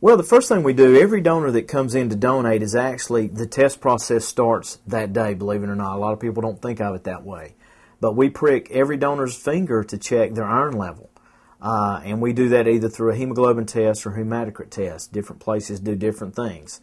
Well, the first thing we do, every donor that comes in to donate is actually the test process starts that day, believe it or not. A lot of people don't think of it that way. But we prick every donor's finger to check their iron level. Uh, and we do that either through a hemoglobin test or hematocrit test. Different places do different things.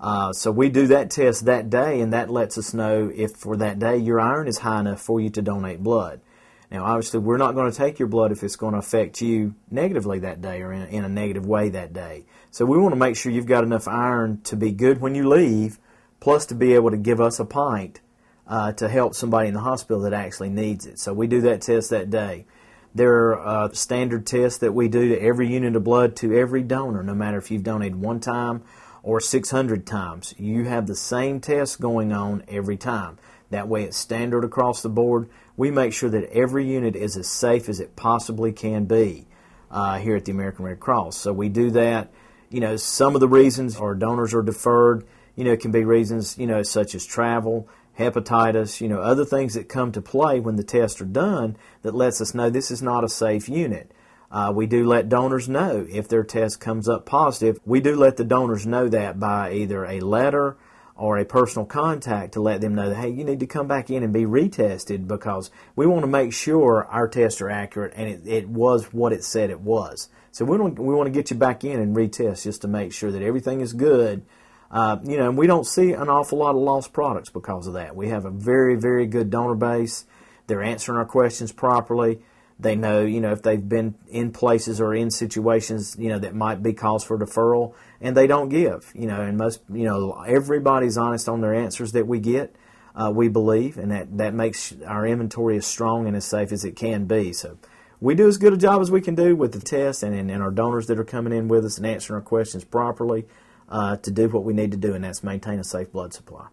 Uh, so we do that test that day, and that lets us know if for that day your iron is high enough for you to donate blood. Now, obviously, we're not going to take your blood if it's going to affect you negatively that day or in, in a negative way that day. So we want to make sure you've got enough iron to be good when you leave, plus to be able to give us a pint uh, to help somebody in the hospital that actually needs it. So we do that test that day. There are uh, standard tests that we do to every unit of blood to every donor, no matter if you've donated one time or 600 times. You have the same test going on every time. That way it's standard across the board. We make sure that every unit is as safe as it possibly can be uh, here at the American Red Cross. So we do that. You know, some of the reasons our donors are deferred, you know, it can be reasons, you know, such as travel, hepatitis, you know, other things that come to play when the tests are done that lets us know this is not a safe unit. Uh, we do let donors know if their test comes up positive. We do let the donors know that by either a letter or a personal contact to let them know that, hey, you need to come back in and be retested because we want to make sure our tests are accurate and it, it was what it said it was. So we, don't, we want to get you back in and retest just to make sure that everything is good. Uh, you know, and we don't see an awful lot of lost products because of that. We have a very, very good donor base. They're answering our questions properly. They know, you know, if they've been in places or in situations, you know, that might be cause for deferral, and they don't give, you know, and most, you know, everybody's honest on their answers that we get, uh, we believe, and that, that makes our inventory as strong and as safe as it can be. So we do as good a job as we can do with the test and, and, and our donors that are coming in with us and answering our questions properly uh, to do what we need to do, and that's maintain a safe blood supply.